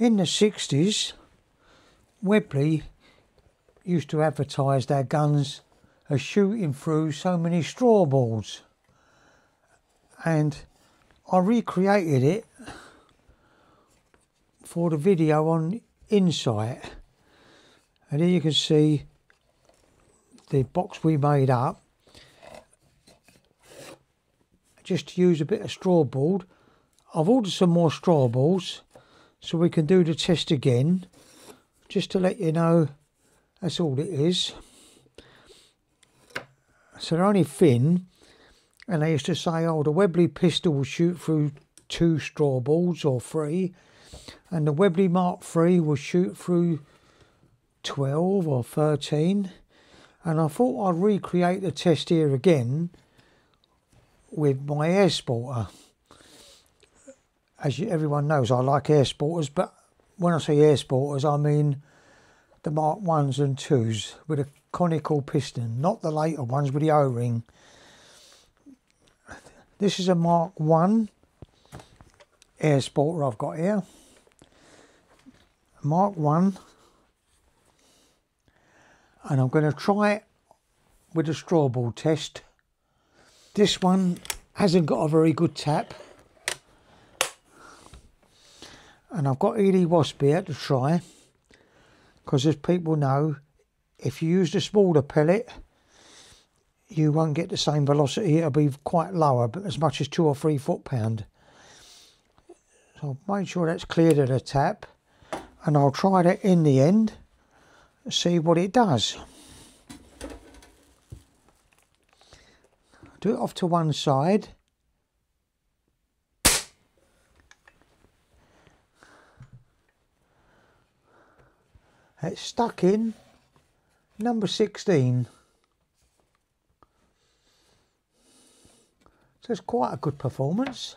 In the 60s, Webley used to advertise their guns as shooting through so many straw boards. And I recreated it for the video on Insight. And here you can see the box we made up. Just to use a bit of straw board. I've ordered some more straw boards so we can do the test again. Just to let you know that's all it is. So they're only thin and they used to say, oh, the Webley pistol will shoot through two straw boards or three and the Webley Mark III will shoot through 12 or 13 and I thought I'd recreate the test here again with my air sporter as you, everyone knows I like air sporters but when I say air sporters I mean the Mark 1s and 2s with a conical piston not the later ones with the o-ring. This is a Mark 1 air sporter I've got here. Mark 1 and I'm going to try it with a straw ball test. This one hasn't got a very good tap and I've got Eley Wasp here to try because as people know if you use the smaller pellet you won't get the same velocity. It'll be quite lower but as much as two or three foot pound. So make sure that's cleared at the tap and I'll try that in the end see what it does. Do it off to one side it's stuck in number 16 so it's quite a good performance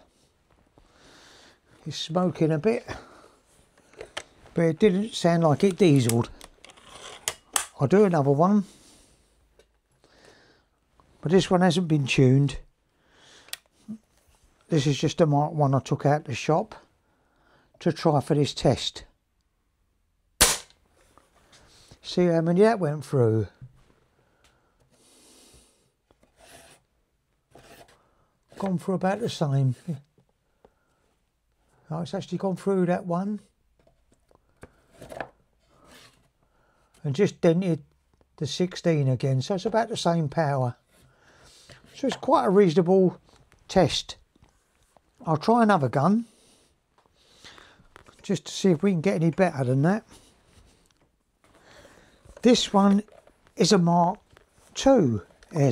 it's smoking a bit but it didn't sound like it dieseled. I'll do another one, but this one hasn't been tuned. This is just a Mark 1 I took out the shop to try for this test. See how many that went through. Gone for about the same. Oh, it's actually gone through that one. and just dented the 16 again so it's about the same power so it's quite a reasonable test I'll try another gun just to see if we can get any better than that this one is a Mark II air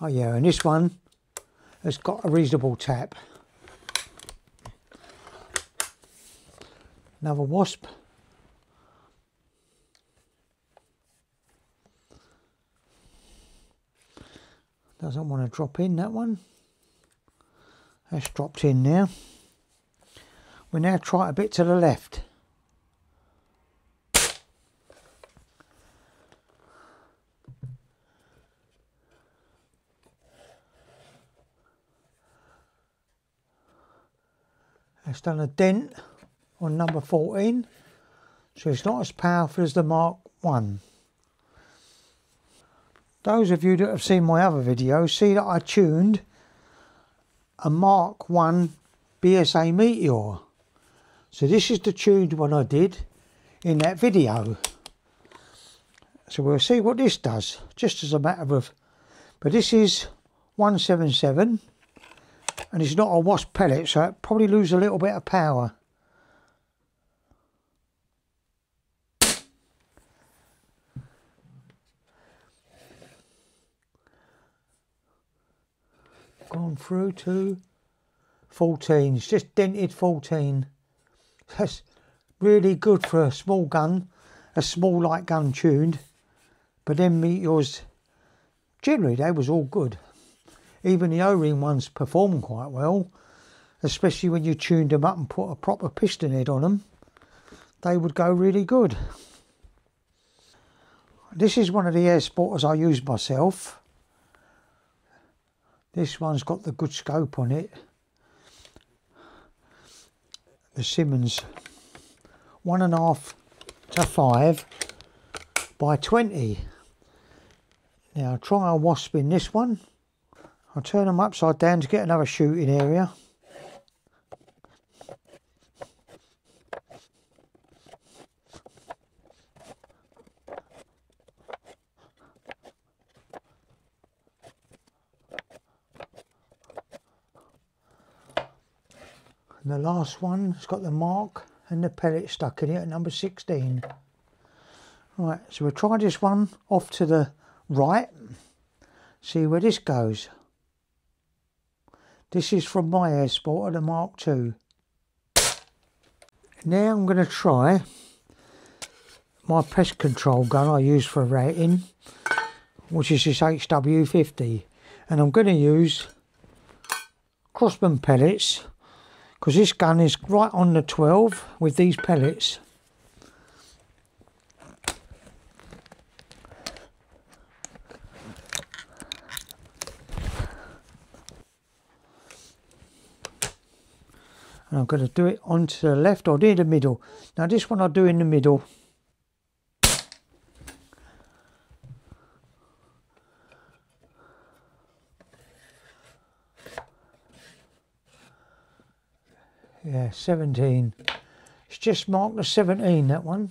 oh yeah and this one has got a reasonable tap Another wasp. Doesn't want to drop in that one. That's dropped in now. We now try a bit to the left. It's done a dent on number 14 so it's not as powerful as the Mark 1. Those of you that have seen my other videos see that I tuned a Mark 1 BSA Meteor. So this is the tuned one I did in that video. So we'll see what this does, just as a matter of... But this is 177 and it's not a wasp pellet so it probably lose a little bit of power. gone through to 14. It's just dented 14. That's really good for a small gun, a small light gun tuned. But then meteors, generally they was all good. Even the O-ring ones performed quite well, especially when you tuned them up and put a proper piston head on them. They would go really good. This is one of the air sporters I use myself. This one's got the good scope on it. The Simmons one and a half to five by 20. Now try a wasp in this one. I'll turn them upside down to get another shooting area. And the last one has got the mark and the pellet stuck in it at number 16. Right, so we'll try this one off to the right, see where this goes. This is from my air sporter, the Mark II. Now I'm going to try my pest control gun I use for rating, which is this HW50. And I'm going to use Crosman pellets because this gun is right on the 12 with these pellets. And I'm going to do it onto the left or near the middle. Now this one I'll do in the middle. Yeah, 17. It's just marked the 17, that one.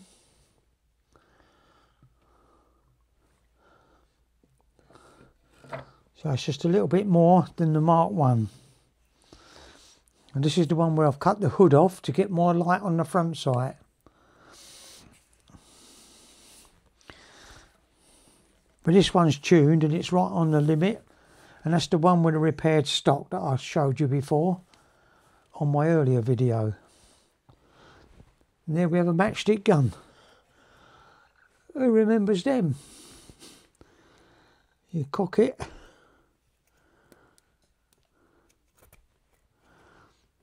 So it's just a little bit more than the Mark 1. And this is the one where I've cut the hood off to get more light on the front sight. But this one's tuned and it's right on the limit. And that's the one with the repaired stock that I showed you before on my earlier video. And there we have a matchstick gun. Who remembers them? You cock it.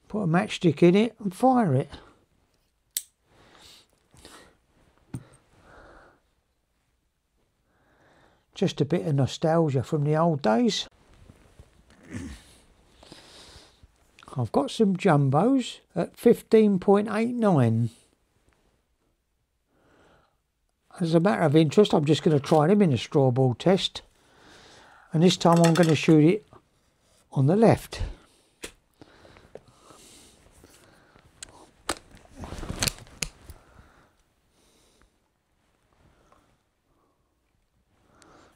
Put a matchstick in it and fire it. Just a bit of nostalgia from the old days. I've got some jumbos at 15.89. As a matter of interest, I'm just going to try them in a straw board test. And this time I'm going to shoot it on the left.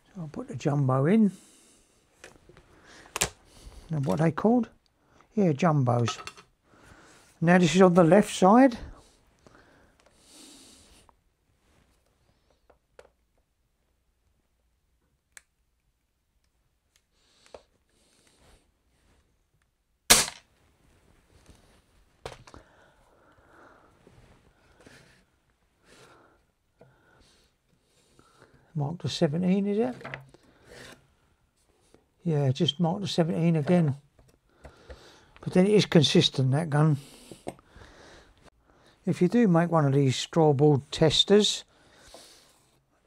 So I'll put the jumbo in. And what they called? Yeah, jumbos. Now this is on the left side. Mark the 17, is it? Yeah, just mark the 17 again. But then it is consistent, that gun. If you do make one of these straw board testers,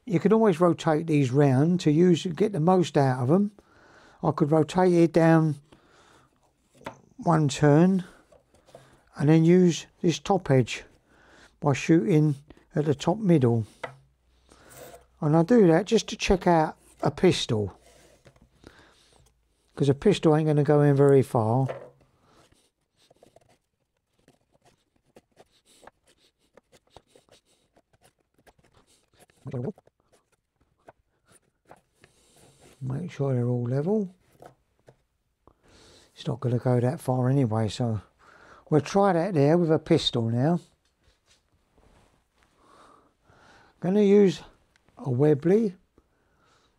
you can always rotate these round to use get the most out of them. I could rotate it down one turn and then use this top edge by shooting at the top middle. And I do that just to check out a pistol because a pistol ain't going to go in very far. Make sure they're all level. It's not going to go that far anyway, so we'll try that there with a pistol now. Going to use a Webley. It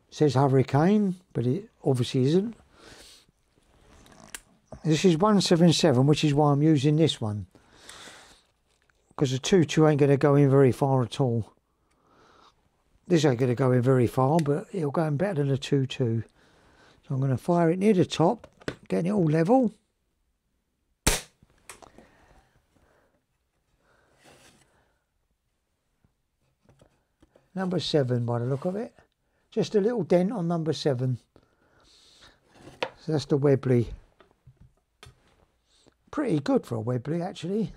says Hurricane, but it obviously isn't. This is 177, which is why I'm using this one. Because the 2-2 ain't going to go in very far at all. This ain't going to go in very far, but it'll go in better than a 2-2. So I'm going to fire it near the top, getting it all level. Number 7 by the look of it. Just a little dent on number 7. So that's the Webley. Pretty good for a Webley actually.